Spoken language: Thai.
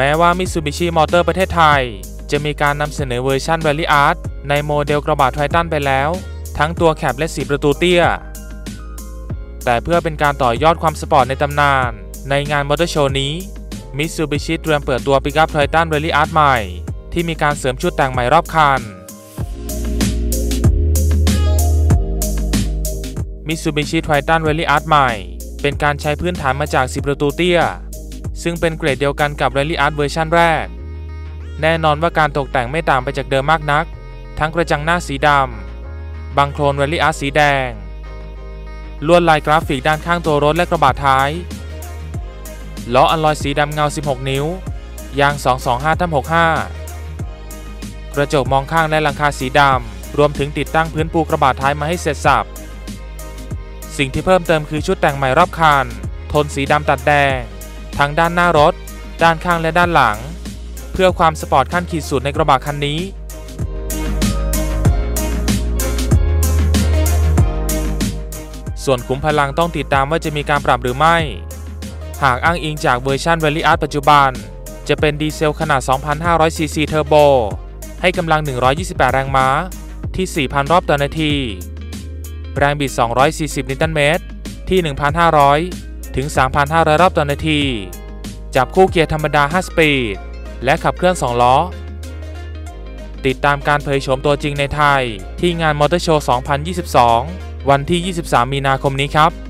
แม้ว่า Mitsubishi Motor ประเทศไทย จะมีการนำเสนอเวอร์ชัน Rally Art ในโมเดลกระบะไททันไปแล้ว ทั้งตัว cab และสีประตูเตี้ย แต่เพื่อเป็นการต่อยอดความสปอร์ตในตำนาน ในงานมอเตอร์โชว์นี้ Mitsubishi เตรียมเปิดตัวปิกัพไททัน Rally Art ใหม่ ที่มีการเสริมชุดแต่งใหม่รอบคัน Mitsubishi Triton Ralliart ใหม่ เป็นการใช้พื้นฐานมาจากสีประตูเตี้ย ซึ่งเป็นเกรดเดียวกันกับ Rally Art เวอร์ชันแรก แน่นอนว่าการตกแต่งไม่ต่างไปจากเดิมมากนัก ทั้งกระจังหน้าสีดำบังโครน Rally Art สีแดง ลวดลายกราฟิกด้านข้างตัวรถและกระบะท้าย ล้ออัลลอยสีดำเงา 16 นิ้ว ยาง 225ทับ65 กระจกมองข้างและหลังคาสีดำ รวมถึงติดตั้งพื้นปูกระบะท้ายมาให้เสร็จสับ สิ่งที่เพิ่มเติมคือชุดแต่งใหม่รอบคัน โทนสีดำตัดแดง ทั้งด้านหน้ารถ ด้านข้างและด้านหลัง เพื่อความสปอร์ตขั้นขีดสุดในกระบะคันนี้ ส่วนขุมพลังต้องติดตามว่าจะมีการปรับหรือไม่ หากอ้างอิงจากเวอร์ชัน Ralliart ปัจจุบัน จะเป็นดีเซลขนาด 2,500 ซีซีเทอร์โบ ให้กำลัง 128 แรงม้า ที่ 4,000 รอบต่อนาที แรงบิด 240 นิวตันเมตร ที่ 1,500 ถึง 3,500 รอบต่อนาที จับคู่เกียร์ธรรมดา 5 สปีด และขับเคลื่อน 2 ล้อ ติดตามการเผยโฉมตัวจริงในไทย ที่งานมอเตอร์โชว์ 2022 วันที่ 23 มีนาคมนี้ครับ